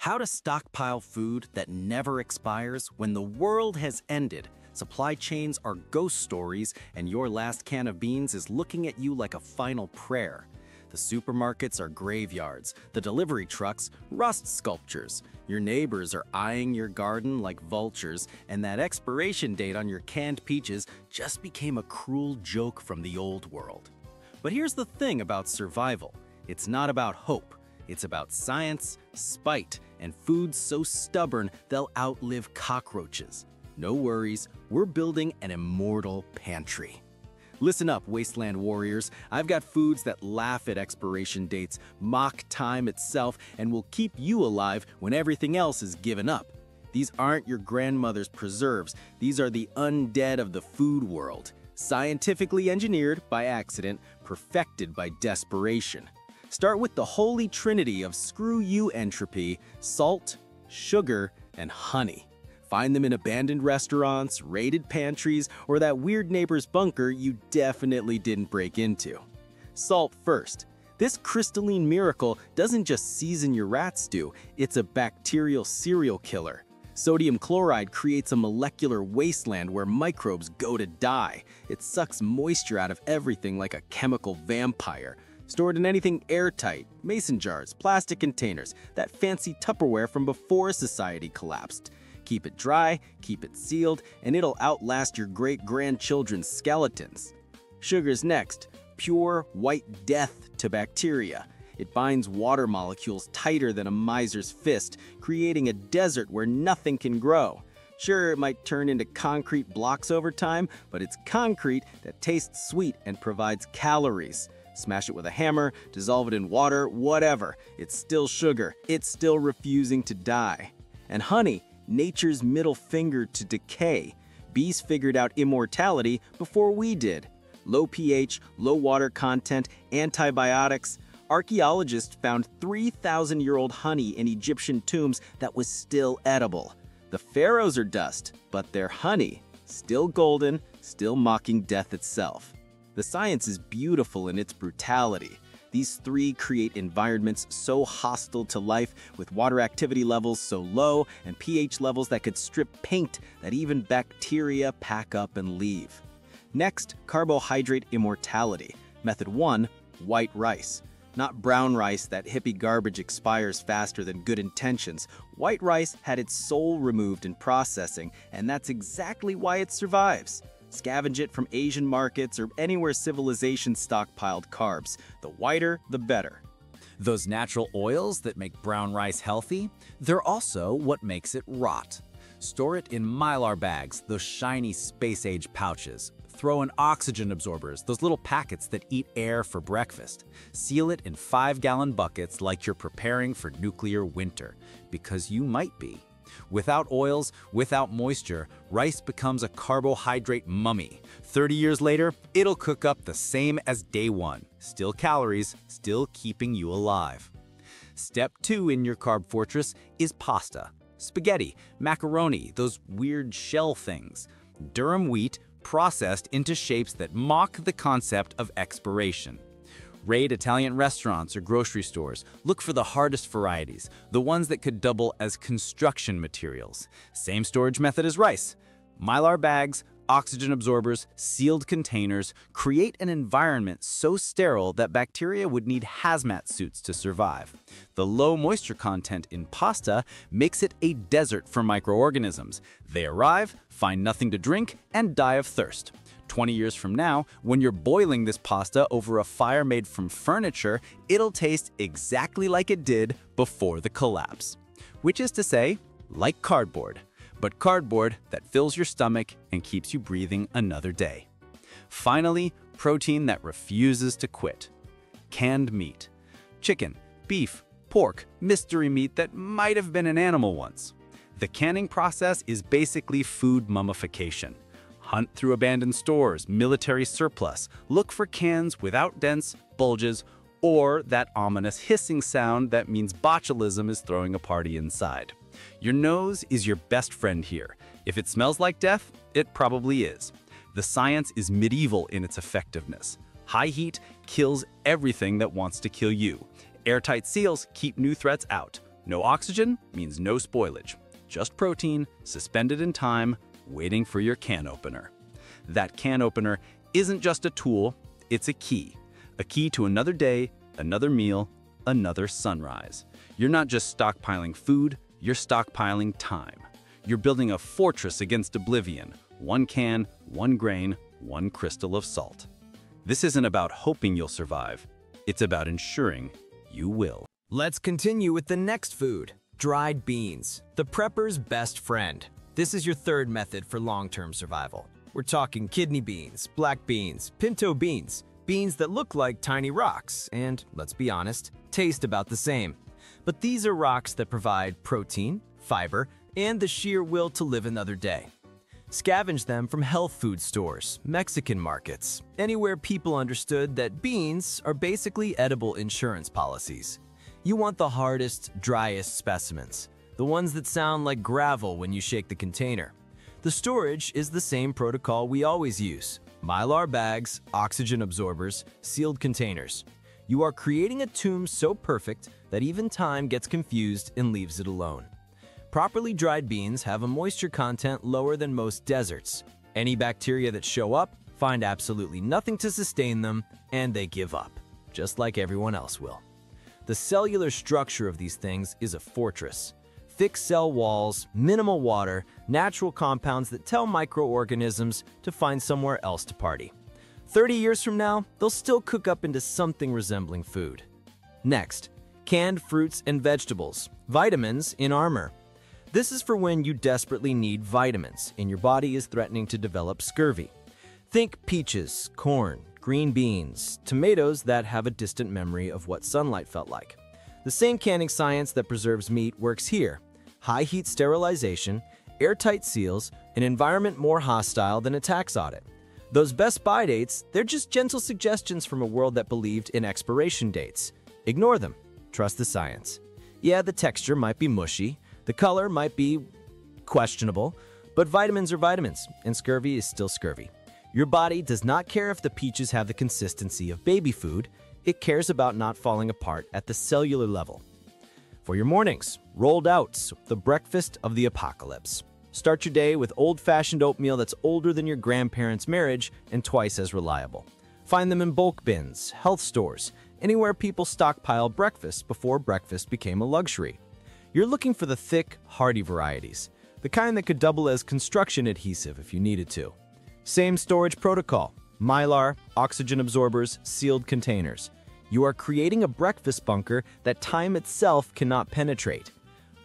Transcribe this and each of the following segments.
How to stockpile food that never expires when the world has ended. Supply chains are ghost stories, and your last can of beans is looking at you like a final prayer. The supermarkets are graveyards, the delivery trucks, rust sculptures. Your neighbors are eyeing your garden like vultures, and that expiration date on your canned peaches just became a cruel joke from the old world. But here's the thing about survival it's not about hope. It's about science, spite, and foods so stubborn they'll outlive cockroaches. No worries, we're building an immortal pantry. Listen up, Wasteland Warriors. I've got foods that laugh at expiration dates, mock time itself, and will keep you alive when everything else is given up. These aren't your grandmother's preserves, these are the undead of the food world. Scientifically engineered by accident, perfected by desperation. Start with the holy trinity of screw you entropy, salt, sugar, and honey. Find them in abandoned restaurants, raided pantries, or that weird neighbor's bunker you definitely didn't break into. Salt first. This crystalline miracle doesn't just season your rat stew, it's a bacterial serial killer. Sodium chloride creates a molecular wasteland where microbes go to die. It sucks moisture out of everything like a chemical vampire, stored in anything airtight, mason jars, plastic containers, that fancy Tupperware from before society collapsed. Keep it dry, keep it sealed, and it'll outlast your great-grandchildren's skeletons. Sugar's next, pure white death to bacteria. It binds water molecules tighter than a miser's fist, creating a desert where nothing can grow. Sure, it might turn into concrete blocks over time, but it's concrete that tastes sweet and provides calories. Smash it with a hammer, dissolve it in water, whatever. It's still sugar. It's still refusing to die. And honey, nature's middle finger to decay. Bees figured out immortality before we did. Low pH, low water content, antibiotics. Archaeologists found 3,000 year old honey in Egyptian tombs that was still edible. The pharaohs are dust, but their honey, still golden, still mocking death itself. The science is beautiful in its brutality. These three create environments so hostile to life with water activity levels so low and pH levels that could strip paint that even bacteria pack up and leave. Next, carbohydrate immortality. Method 1, white rice. Not brown rice that hippie garbage expires faster than good intentions. White rice had its soul removed in processing, and that's exactly why it survives. Scavenge it from Asian markets or anywhere civilization stockpiled carbs. The whiter, the better. Those natural oils that make brown rice healthy, they're also what makes it rot. Store it in mylar bags, those shiny space-age pouches. Throw in oxygen absorbers, those little packets that eat air for breakfast. Seal it in five-gallon buckets like you're preparing for nuclear winter, because you might be. Without oils, without moisture, rice becomes a carbohydrate mummy. 30 years later, it'll cook up the same as day one. Still calories, still keeping you alive. Step two in your carb fortress is pasta. Spaghetti, macaroni, those weird shell things. Durum wheat processed into shapes that mock the concept of expiration. Raid Italian restaurants or grocery stores. Look for the hardest varieties, the ones that could double as construction materials. Same storage method as rice. Mylar bags, oxygen absorbers, sealed containers create an environment so sterile that bacteria would need hazmat suits to survive. The low moisture content in pasta makes it a desert for microorganisms. They arrive, find nothing to drink, and die of thirst. 20 years from now, when you're boiling this pasta over a fire made from furniture, it'll taste exactly like it did before the collapse. Which is to say, like cardboard, but cardboard that fills your stomach and keeps you breathing another day. Finally, protein that refuses to quit. Canned meat. Chicken, beef, pork, mystery meat that might have been an animal once. The canning process is basically food mummification. Hunt through abandoned stores, military surplus. Look for cans without dents, bulges, or that ominous hissing sound that means botulism is throwing a party inside. Your nose is your best friend here. If it smells like death, it probably is. The science is medieval in its effectiveness. High heat kills everything that wants to kill you. Airtight seals keep new threats out. No oxygen means no spoilage. Just protein, suspended in time, waiting for your can opener. That can opener isn't just a tool, it's a key. A key to another day, another meal, another sunrise. You're not just stockpiling food, you're stockpiling time. You're building a fortress against oblivion. One can, one grain, one crystal of salt. This isn't about hoping you'll survive. It's about ensuring you will. Let's continue with the next food, dried beans, the prepper's best friend. This is your third method for long-term survival. We're talking kidney beans, black beans, pinto beans, beans that look like tiny rocks and, let's be honest, taste about the same. But these are rocks that provide protein, fiber, and the sheer will to live another day. Scavenge them from health food stores, Mexican markets, anywhere people understood that beans are basically edible insurance policies. You want the hardest, driest specimens, the ones that sound like gravel when you shake the container. The storage is the same protocol we always use. Mylar bags, oxygen absorbers, sealed containers. You are creating a tomb so perfect that even time gets confused and leaves it alone. Properly dried beans have a moisture content lower than most deserts. Any bacteria that show up find absolutely nothing to sustain them, and they give up, just like everyone else will. The cellular structure of these things is a fortress. Thick cell walls, minimal water, natural compounds that tell microorganisms to find somewhere else to party. 30 years from now, they'll still cook up into something resembling food. Next, canned fruits and vegetables, vitamins in armor. This is for when you desperately need vitamins and your body is threatening to develop scurvy. Think peaches, corn, green beans, tomatoes that have a distant memory of what sunlight felt like. The same canning science that preserves meat works here. High heat sterilization, airtight seals, an environment more hostile than a tax audit. Those best by dates, they're just gentle suggestions from a world that believed in expiration dates. Ignore them. Trust the science. Yeah, the texture might be mushy, the color might be questionable, but vitamins are vitamins, and scurvy is still scurvy. Your body does not care if the peaches have the consistency of baby food, it cares about not falling apart at the cellular level. For your mornings, rolled oats, the breakfast of the apocalypse. Start your day with old fashioned oatmeal that's older than your grandparents' marriage and twice as reliable. Find them in bulk bins, health stores, anywhere people stockpile breakfast before breakfast became a luxury. You're looking for the thick, hardy varieties, the kind that could double as construction adhesive if you needed to. Same storage protocol mylar, oxygen absorbers, sealed containers. You are creating a breakfast bunker that time itself cannot penetrate.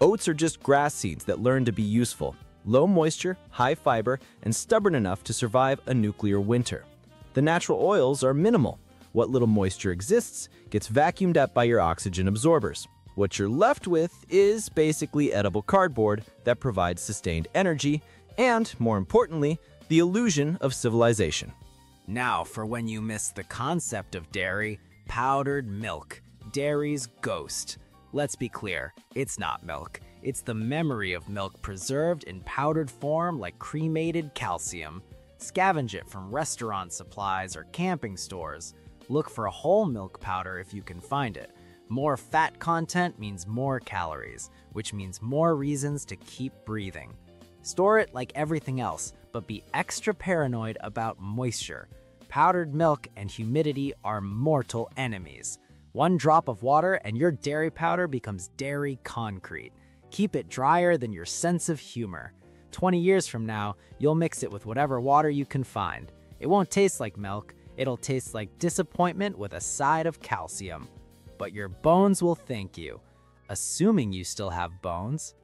Oats are just grass seeds that learn to be useful, low moisture, high fiber, and stubborn enough to survive a nuclear winter. The natural oils are minimal. What little moisture exists gets vacuumed up by your oxygen absorbers. What you're left with is basically edible cardboard that provides sustained energy and, more importantly, the illusion of civilization. Now, for when you miss the concept of dairy, powdered milk, dairy's ghost. Let's be clear, it's not milk. It's the memory of milk preserved in powdered form like cremated calcium. Scavenge it from restaurant supplies or camping stores. Look for a whole milk powder if you can find it. More fat content means more calories, which means more reasons to keep breathing. Store it like everything else, but be extra paranoid about moisture. Powdered milk and humidity are mortal enemies. One drop of water and your dairy powder becomes dairy concrete. Keep it drier than your sense of humor. 20 years from now, you'll mix it with whatever water you can find. It won't taste like milk, it'll taste like disappointment with a side of calcium but your bones will thank you, assuming you still have bones.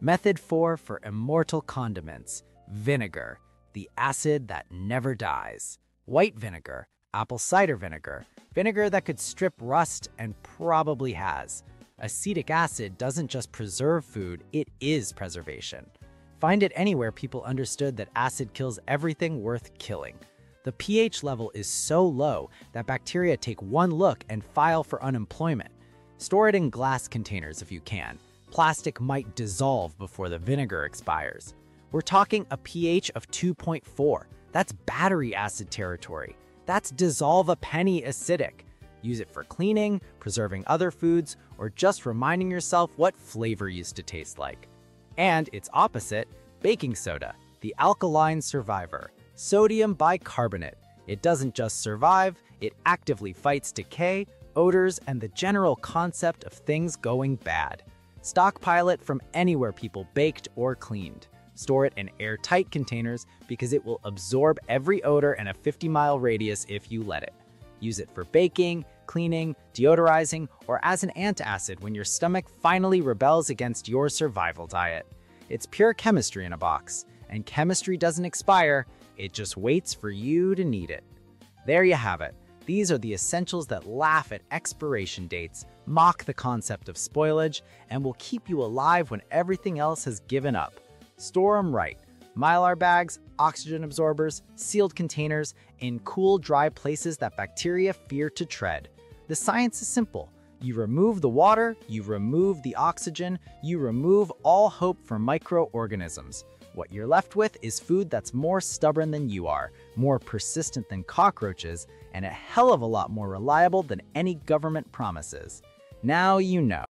Method 4 for immortal condiments vinegar, the acid that never dies. White vinegar, apple cider vinegar, vinegar that could strip rust and probably has. Acetic acid doesn't just preserve food, it is preservation. Find it anywhere people understood that acid kills everything worth killing. The pH level is so low that bacteria take one look and file for unemployment. Store it in glass containers if you can. Plastic might dissolve before the vinegar expires. We're talking a pH of 2.4. That's battery acid territory. That's dissolve a penny acidic. Use it for cleaning, preserving other foods, or just reminding yourself what flavor used to taste like. And its opposite, baking soda, the alkaline survivor, sodium bicarbonate. It doesn't just survive, it actively fights decay, odors, and the general concept of things going bad. Stockpile it from anywhere people baked or cleaned. Store it in airtight containers because it will absorb every odor in a 50 mile radius if you let it. Use it for baking, cleaning, deodorizing, or as an antacid when your stomach finally rebels against your survival diet. It's pure chemistry in a box, and chemistry doesn't expire, it just waits for you to need it. There you have it. These are the essentials that laugh at expiration dates, mock the concept of spoilage, and will keep you alive when everything else has given up. Store them right. Mylar bags, oxygen absorbers, sealed containers, in cool, dry places that bacteria fear to tread. The science is simple. You remove the water, you remove the oxygen, you remove all hope for microorganisms. What you're left with is food that's more stubborn than you are, more persistent than cockroaches, and a hell of a lot more reliable than any government promises. Now you know.